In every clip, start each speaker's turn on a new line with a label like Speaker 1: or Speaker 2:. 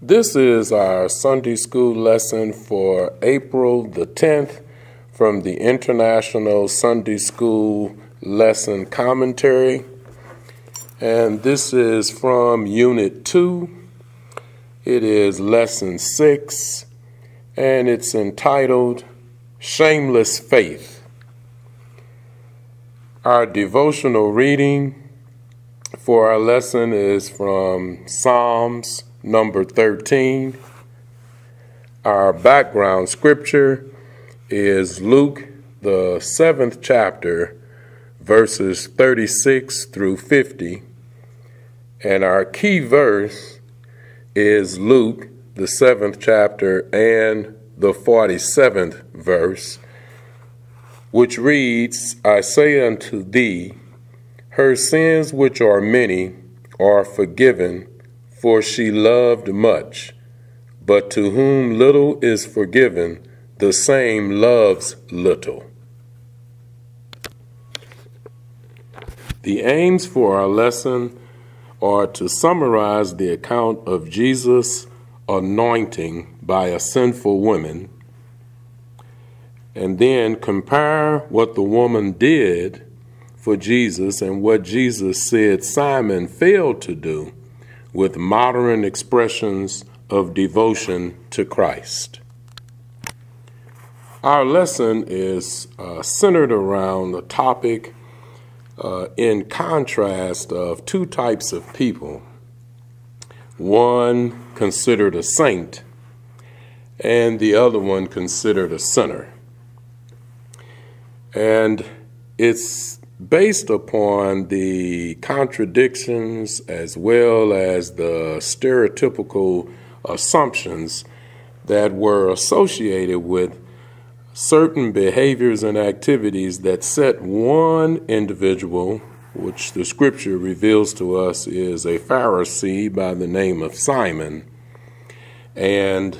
Speaker 1: This is our Sunday school lesson for April the 10th from the International Sunday School Lesson Commentary. And this is from Unit 2. It is Lesson 6, and it's entitled Shameless Faith. Our devotional reading for our lesson is from Psalms number 13. Our background scripture is Luke, the seventh chapter, verses 36 through 50. And our key verse is Luke, the seventh chapter, and the 47th verse, which reads, I say unto thee, her sins, which are many, are forgiven for she loved much. But to whom little is forgiven, the same loves little. The aims for our lesson are to summarize the account of Jesus' anointing by a sinful woman, and then compare what the woman did for Jesus and what Jesus said Simon failed to do with modern expressions of devotion to Christ. Our lesson is uh, centered around the topic uh, in contrast of two types of people one considered a saint, and the other one considered a sinner. And it's based upon the contradictions as well as the stereotypical assumptions that were associated with certain behaviors and activities that set one individual, which the scripture reveals to us is a Pharisee by the name of Simon, and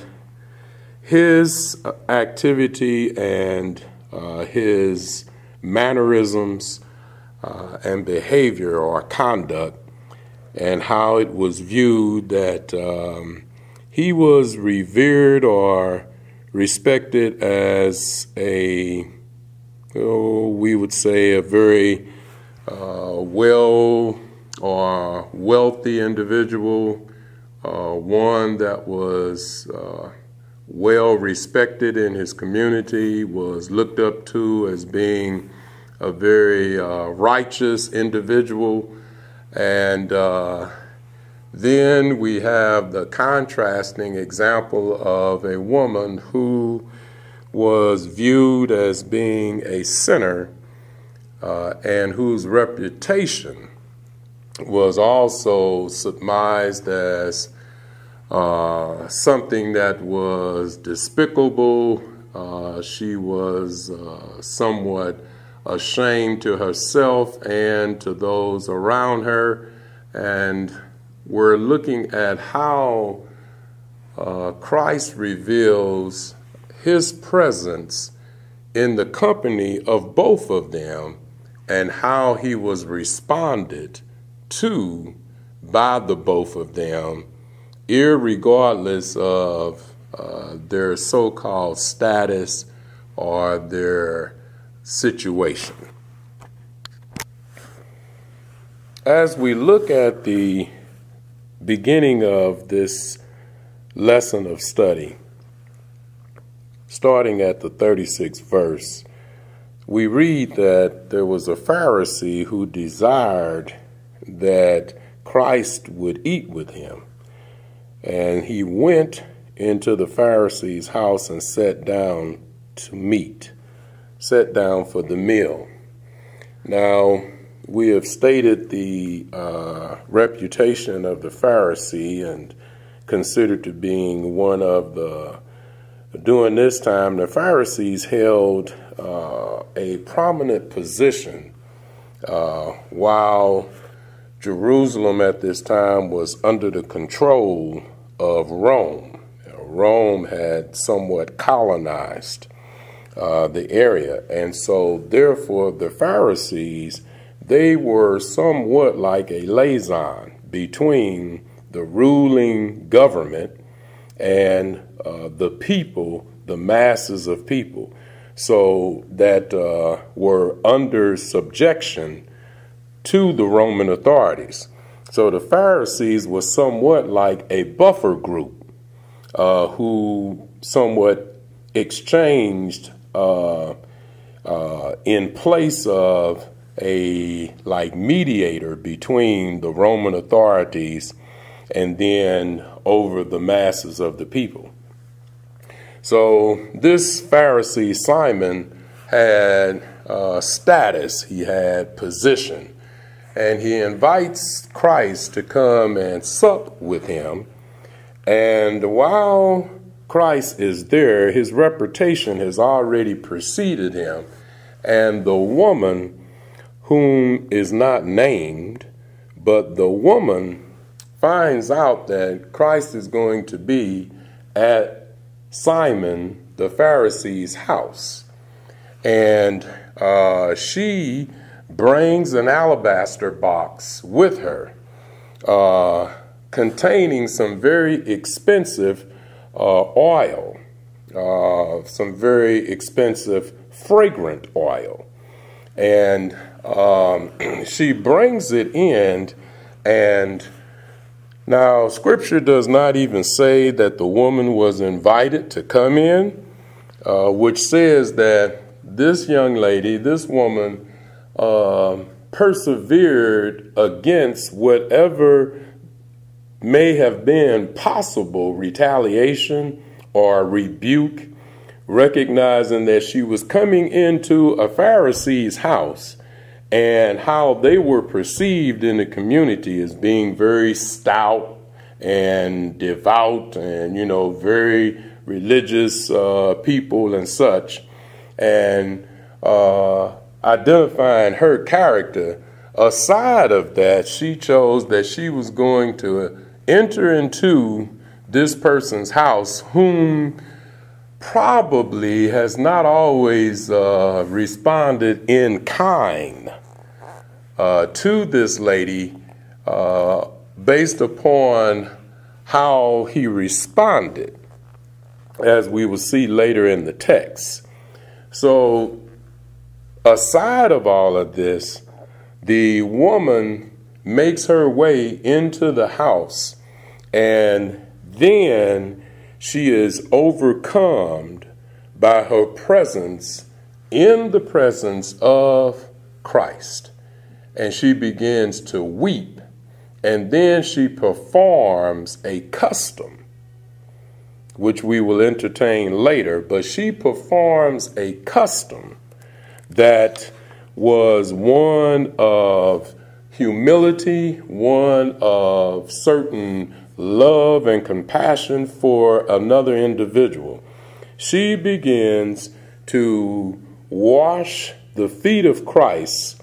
Speaker 1: his activity and uh, his mannerisms uh, and behavior or conduct, and how it was viewed that um, he was revered or respected as a, oh, we would say, a very uh, well or wealthy individual, uh, one that was uh, well respected in his community, was looked up to as being a very uh, righteous individual. And uh, then we have the contrasting example of a woman who was viewed as being a sinner uh, and whose reputation was also surmised as uh, something that was despicable. Uh, she was uh, somewhat ashamed to herself and to those around her. And we're looking at how uh, Christ reveals his presence in the company of both of them and how he was responded to by the both of them, regardless of uh, their so called status or their situation. As we look at the beginning of this lesson of study, starting at the 36th verse, we read that there was a Pharisee who desired that Christ would eat with him. And he went into the Pharisee's house and sat down to meat sat down for the meal. Now, we have stated the uh, reputation of the Pharisee and considered to being one of the, during this time, the Pharisees held uh, a prominent position uh, while Jerusalem at this time was under the control of Rome. Rome had somewhat colonized uh, the area. And so, therefore, the Pharisees, they were somewhat like a liaison between the ruling government and uh, the people, the masses of people, so that uh, were under subjection to the Roman authorities. So the Pharisees were somewhat like a buffer group uh, who somewhat exchanged uh, uh, in place of a like mediator between the Roman authorities and then over the masses of the people. So this Pharisee Simon had uh, status, he had position, and he invites Christ to come and sup with him. And while Christ is there, his reputation has already preceded him, and the woman whom is not named, but the woman finds out that Christ is going to be at Simon the Pharisee's house. And uh, she brings an alabaster box with her uh, containing some very expensive oil, uh, some very expensive fragrant oil. And um, she brings it in, and now scripture does not even say that the woman was invited to come in, uh, which says that this young lady, this woman, uh, persevered against whatever may have been possible retaliation or rebuke, recognizing that she was coming into a Pharisee's house and how they were perceived in the community as being very stout and devout and, you know, very religious uh, people and such. And uh, identifying her character, aside of that, she chose that she was going to enter into this person's house, whom probably has not always uh, responded in kind uh, to this lady uh, based upon how he responded, as we will see later in the text. So, aside of all of this, the woman makes her way into the house and then she is overcome by her presence in the presence of Christ. And she begins to weep. And then she performs a custom, which we will entertain later. But she performs a custom that was one of humility, one of certain love and compassion for another individual, she begins to wash the feet of Christ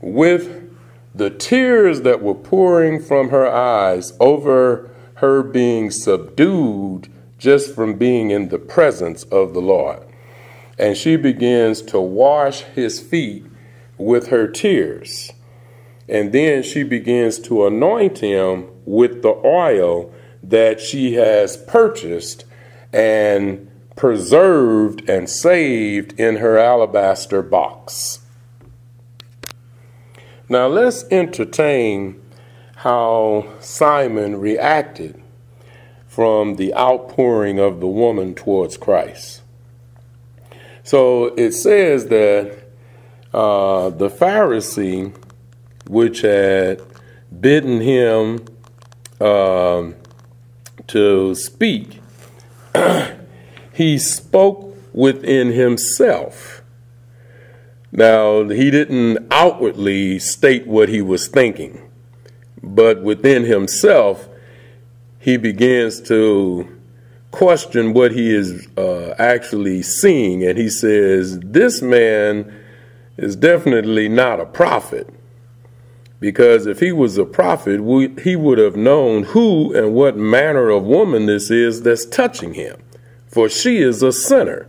Speaker 1: with the tears that were pouring from her eyes over her being subdued just from being in the presence of the Lord. And she begins to wash his feet with her tears. And then she begins to anoint him with the oil that she has purchased and preserved and saved in her alabaster box. Now let's entertain how Simon reacted from the outpouring of the woman towards Christ. So it says that uh, the Pharisee, which had bidden him um, to speak, he spoke within himself. Now, he didn't outwardly state what he was thinking, but within himself, he begins to question what he is uh, actually seeing. And he says, This man is definitely not a prophet. Because if he was a prophet, he would have known who and what manner of woman this is that's touching him, for she is a sinner.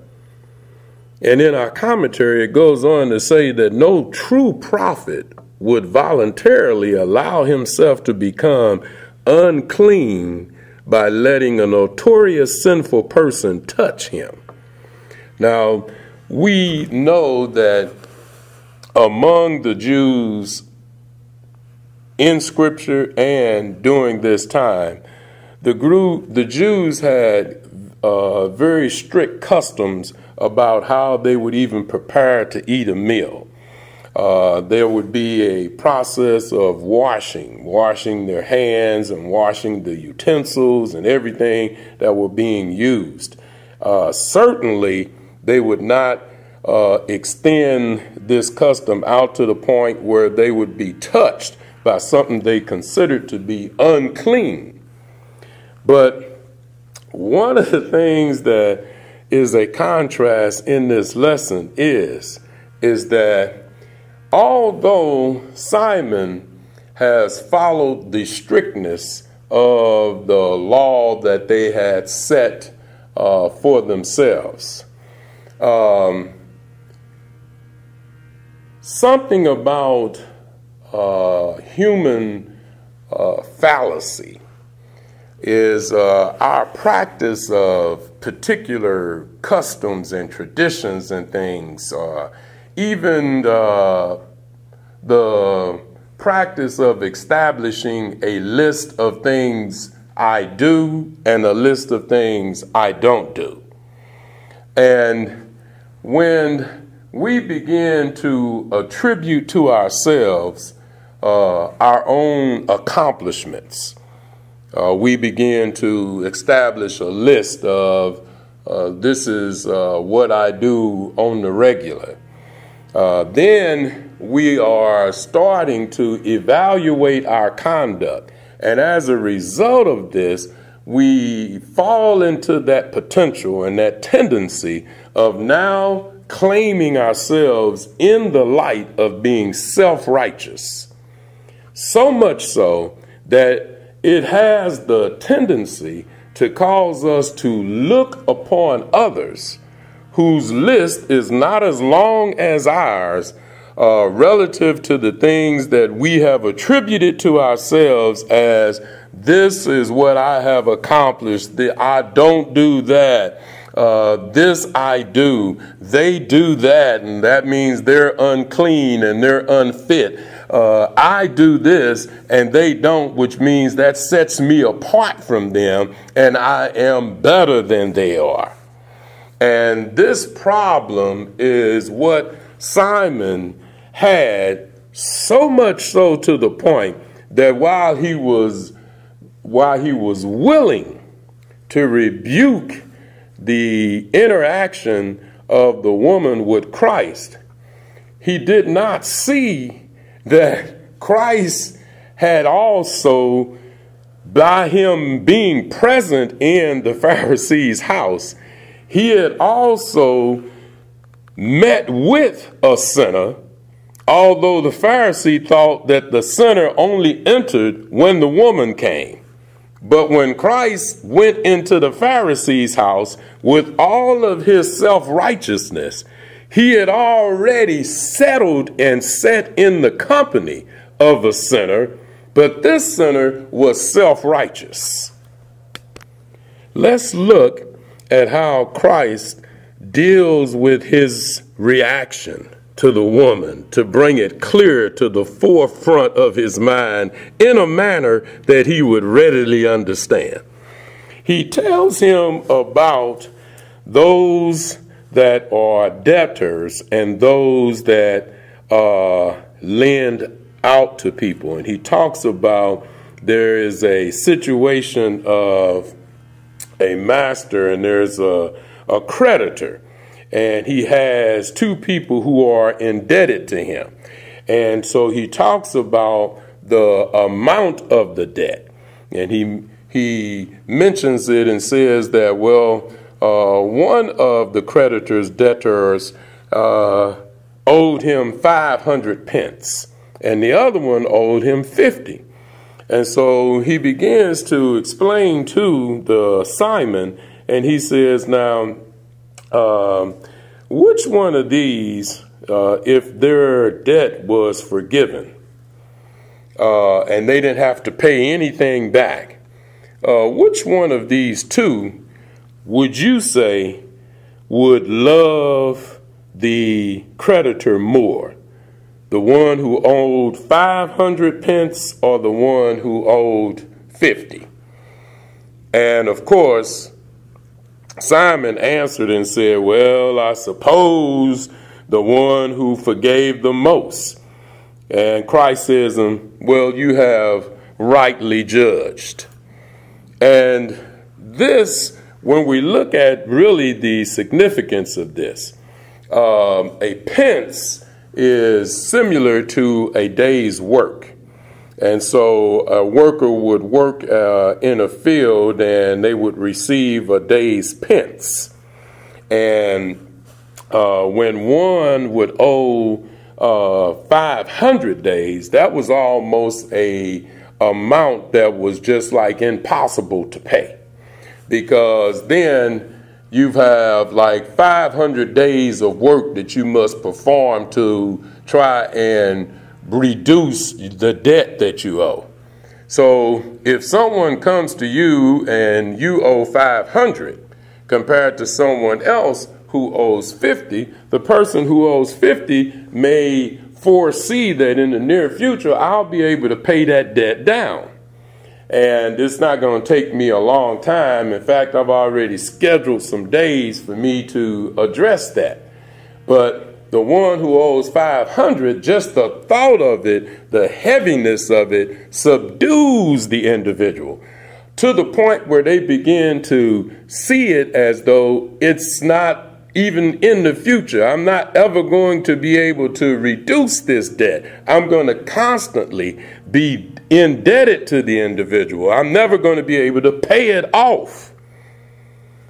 Speaker 1: And in our commentary, it goes on to say that no true prophet would voluntarily allow himself to become unclean by letting a notorious sinful person touch him. Now, we know that among the Jews in Scripture and during this time, the group, the Jews had uh, very strict customs about how they would even prepare to eat a meal. Uh, there would be a process of washing, washing their hands and washing the utensils and everything that were being used. Uh, certainly, they would not uh, extend this custom out to the point where they would be touched by something they considered to be unclean. But one of the things that is a contrast in this lesson is is that although Simon has followed the strictness of the law that they had set uh, for themselves, um, something about uh, human uh, fallacy is uh, our practice of particular customs and traditions and things, uh, even uh, the practice of establishing a list of things I do and a list of things I don't do. And when we begin to attribute to ourselves uh, our own accomplishments, uh, we begin to establish a list of uh, this is uh, what I do on the regular. Uh, then we are starting to evaluate our conduct. And as a result of this, we fall into that potential and that tendency of now claiming ourselves in the light of being self righteous. So much so that it has the tendency to cause us to look upon others whose list is not as long as ours uh, relative to the things that we have attributed to ourselves as this is what I have accomplished. I don't do that. Uh, this I do. They do that, and that means they're unclean and they're unfit uh, I do this and they don't, which means that sets me apart from them and I am better than they are. And this problem is what Simon had so much so to the point that while he was while he was willing to rebuke the interaction of the woman with Christ, he did not see that Christ had also, by him being present in the Pharisee's house, he had also met with a sinner, although the Pharisee thought that the sinner only entered when the woman came. But when Christ went into the Pharisee's house with all of his self righteousness, he had already settled and sat in the company of a sinner, but this sinner was self righteous. Let's look at how Christ deals with his reaction to the woman to bring it clear to the forefront of his mind in a manner that he would readily understand. He tells him about those that are debtors and those that uh, lend out to people. And he talks about there is a situation of a master and there's a, a creditor. And he has two people who are indebted to him. And so he talks about the amount of the debt. And he he mentions it and says that, well, uh, one of the creditor's debtors uh, owed him 500 pence, and the other one owed him 50. And so he begins to explain to the Simon, and he says, Now, um, which one of these, uh, if their debt was forgiven uh, and they didn't have to pay anything back, uh, which one of these two would you say would love the creditor more? The one who owed 500 pence or the one who owed 50? And of course, Simon answered and said, Well, I suppose the one who forgave the most. And Christ says, um, Well, you have rightly judged. And this, when we look at really the significance of this, um, a pence is similar to a day's work. And so a worker would work uh, in a field and they would receive a day's pence. And uh, when one would owe uh, 500 days, that was almost a amount that was just like impossible to pay. Because then you have like 500 days of work that you must perform to try and reduce the debt that you owe. So if someone comes to you and you owe 500 compared to someone else who owes 50, the person who owes 50 may foresee that in the near future I'll be able to pay that debt down. And it's not going to take me a long time. In fact, I've already scheduled some days for me to address that. But the one who owes 500, just the thought of it, the heaviness of it, subdues the individual to the point where they begin to see it as though it's not even in the future. I'm not ever going to be able to reduce this debt. I'm going to constantly be indebted to the individual. I'm never going to be able to pay it off.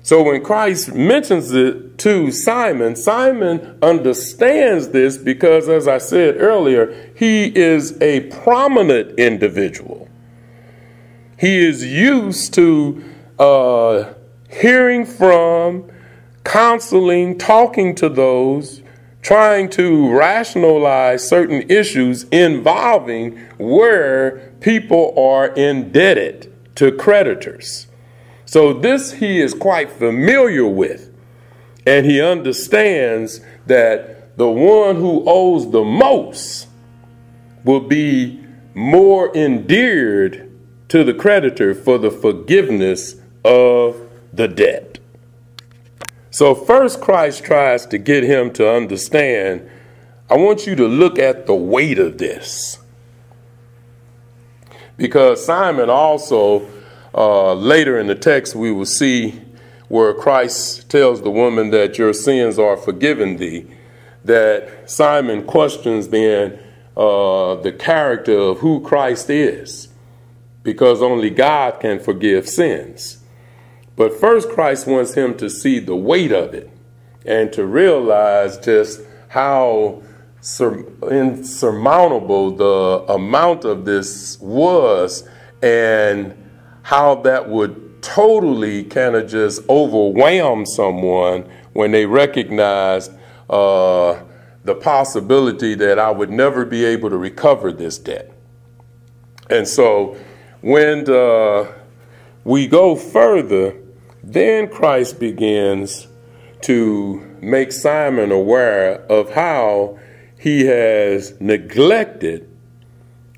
Speaker 1: So when Christ mentions it to Simon, Simon understands this because, as I said earlier, he is a prominent individual. He is used to uh, hearing from, counseling, talking to those, trying to rationalize certain issues involving where people are indebted to creditors. So this he is quite familiar with. And he understands that the one who owes the most will be more endeared to the creditor for the forgiveness of the debt. So, first, Christ tries to get him to understand I want you to look at the weight of this. Because Simon also uh, later in the text, we will see where Christ tells the woman that your sins are forgiven thee, that Simon questions then uh, the character of who Christ is, because only God can forgive sins. But first, Christ wants him to see the weight of it and to realize just how insurmountable the amount of this was and how that would totally kind of just overwhelm someone when they recognize uh, the possibility that I would never be able to recover this debt. And so when uh, we go further, then Christ begins to make Simon aware of how he has neglected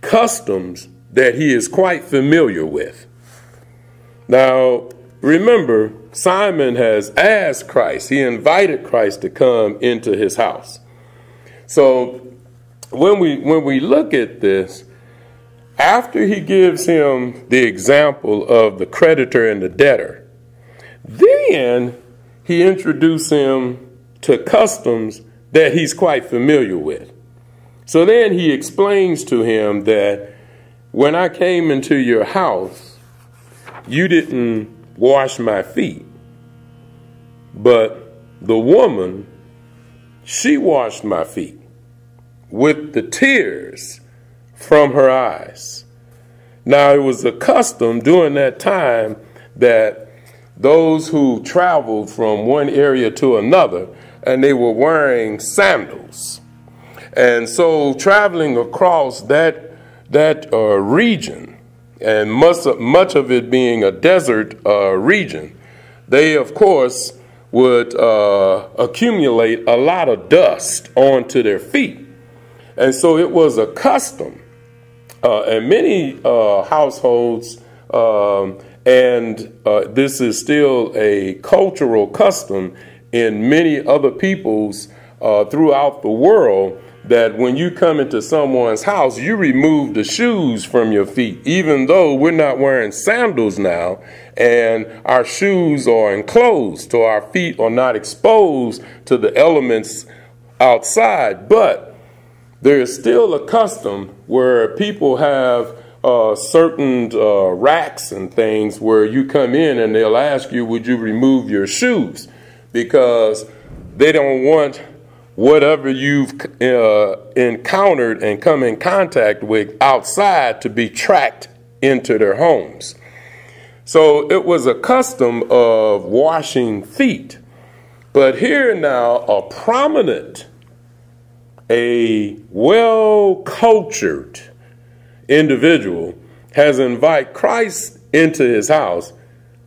Speaker 1: customs that he is quite familiar with. Now, remember, Simon has asked Christ, he invited Christ to come into his house. So when we when we look at this, after he gives him the example of the creditor and the debtor, then he introduces him to customs that he's quite familiar with. So then he explains to him that when I came into your house, you didn't wash my feet, but the woman, she washed my feet with the tears from her eyes. Now, it was a custom during that time that those who traveled from one area to another and they were wearing sandals. And so, traveling across that, that uh, region, and much, much of it being a desert uh, region, they, of course, would uh, accumulate a lot of dust onto their feet. And so it was a custom uh, in many uh, households, um, and uh, this is still a cultural custom in many other peoples uh, throughout the world that when you come into someone's house, you remove the shoes from your feet, even though we're not wearing sandals now and our shoes are enclosed, so our feet are not exposed to the elements outside. But there is still a custom where people have uh, certain uh, racks and things where you come in and they'll ask you, Would you remove your shoes? Because they don't want whatever you've uh, encountered and come in contact with outside to be tracked into their homes. So it was a custom of washing feet. But here now, a prominent, a well cultured individual has invited Christ into his house,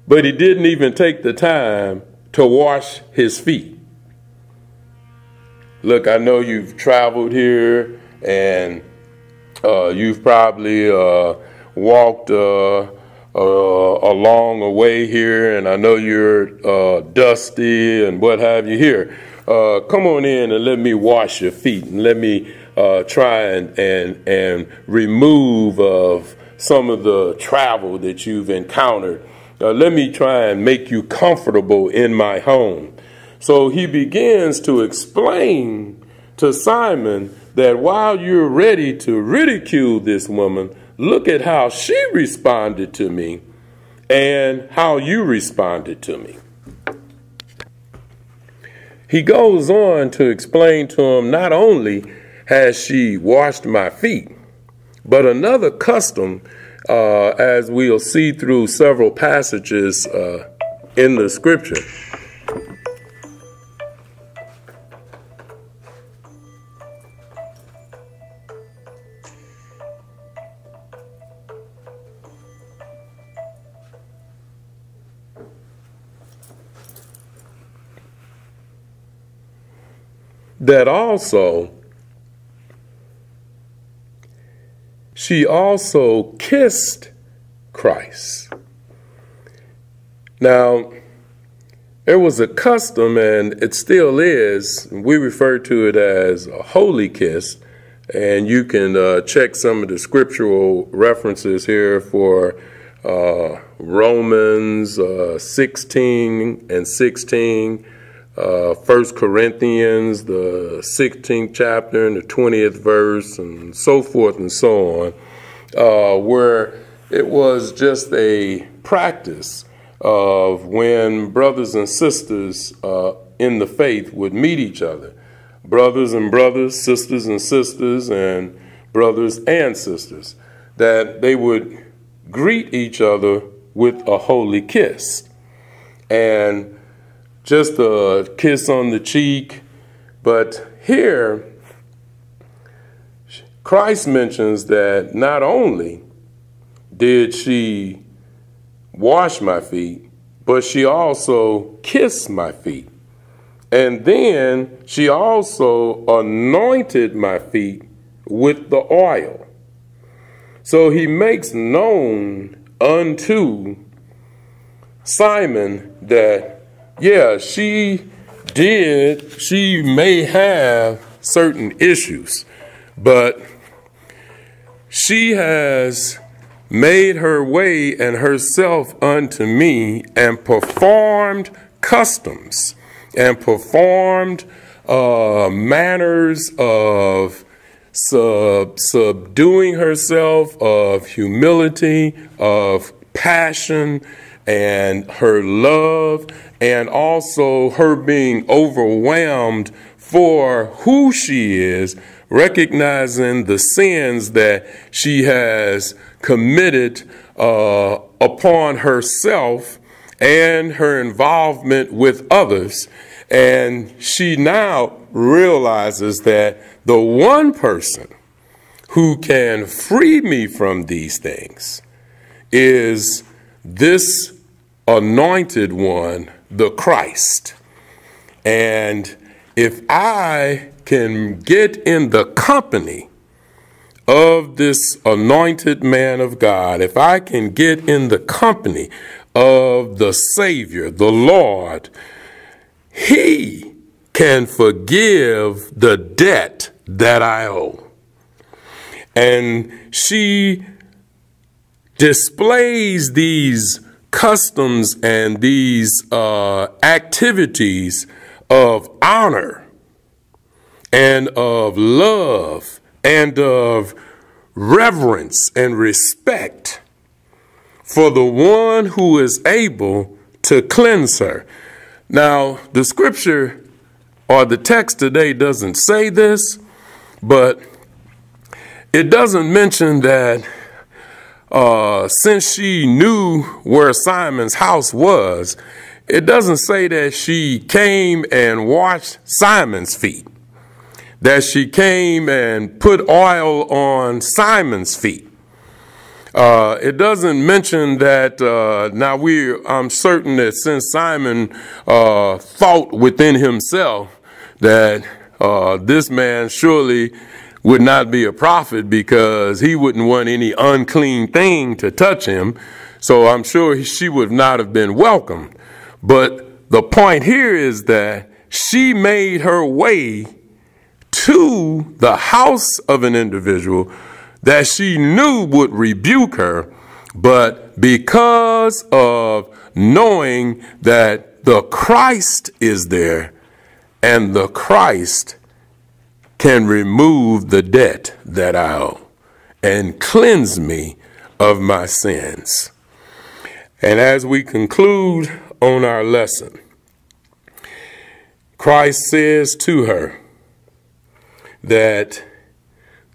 Speaker 1: but he didn't even take the time to wash his feet. Look, I know you've traveled here and uh, you've probably uh, walked uh, uh a way here, and I know you're uh, dusty and what have you here. Uh, come on in and let me wash your feet and let me Uh, try and, and, and remove of some of the travel that you've encountered. Uh, let me try and make you comfortable in my home. So he begins to explain to Simon that while you're ready to ridicule this woman, look at how she responded to me and how you responded to me. He goes on to explain to him not only has she washed my feet, but another custom, uh, as we'll see through several passages uh, in the scripture. That also she also kissed Christ. Now, there was a custom, and it still is. We refer to it as a holy kiss, and you can uh, check some of the scriptural references here for uh, Romans uh, 16 and 16 uh, Corinthians, the 16th chapter and the 20th verse, and so forth and so on, uh, where it was just a practice of when brothers and sisters uh, in the faith would meet each other. Brothers and brothers, sisters and sisters, and brothers and sisters, that they would greet each other with a holy kiss. And just a kiss on the cheek. But here, Christ mentions that not only did she wash my feet, but she also kissed my feet. And then she also anointed my feet with the oil. So he makes known unto Simon that yeah, she did, she may have certain issues, but she has made her way and herself unto me and performed customs and performed uh, manners of sub, subduing herself, of humility, of passion, and her love and also her being overwhelmed for who she is, recognizing the sins that she has committed uh, upon herself and her involvement with others. And she now realizes that the one person who can free me from these things is this anointed one, the Christ. And if I can get in the company of this anointed man of God, if I can get in the company of the Savior, the Lord, He can forgive the debt that I owe. And she displays these customs and these uh, activities of honor and of love and of reverence and respect for the one who is able to cleanse her. Now, the scripture or the text today doesn't say this, but it doesn't mention that uh, since she knew where Simon's house was, it doesn't say that she came and washed Simon's feet, that she came and put oil on Simon's feet. Uh, it doesn't mention that uh, now we I'm certain that since Simon uh, thought within himself that uh, this man surely would not be a prophet because he wouldn't want any unclean thing to touch him. So I'm sure she would not have been welcomed. But the point here is that she made her way to the house of an individual that she knew would rebuke her, but because of knowing that the Christ is there and the Christ can remove the debt that I owe and cleanse me of my sins. And as we conclude on our lesson, Christ says to her that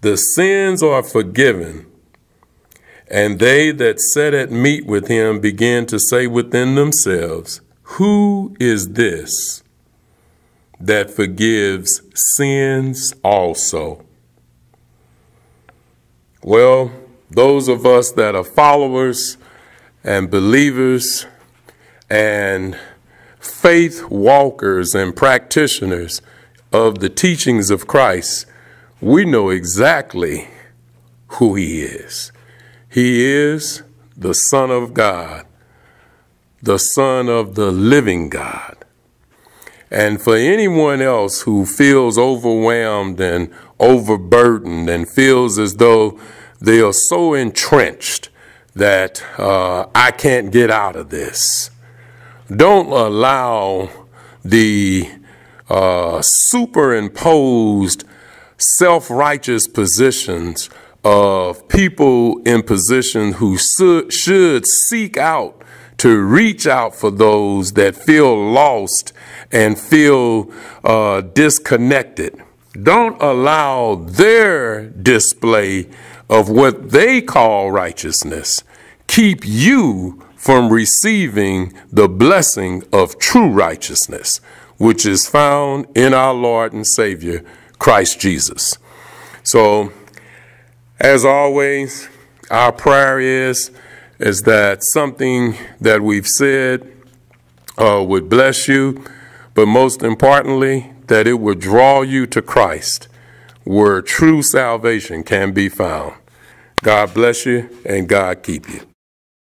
Speaker 1: the sins are forgiven, and they that sat at meat with him began to say within themselves, Who is this? That forgives sins also. Well, those of us that are followers and believers and faith walkers and practitioners of the teachings of Christ, we know exactly who he is. He is the Son of God, the Son of the living God. And for anyone else who feels overwhelmed and overburdened and feels as though they are so entrenched that uh, I can't get out of this, don't allow the uh, superimposed self righteous positions of people in positions who should seek out to reach out for those that feel lost and feel uh, disconnected. Don't allow their display of what they call righteousness keep you from receiving the blessing of true righteousness, which is found in our Lord and Savior, Christ Jesus. So, as always, our prayer is is that something that we've said uh, would bless you, but most importantly, that it would draw you to Christ, where true salvation can be found. God bless you and God keep you.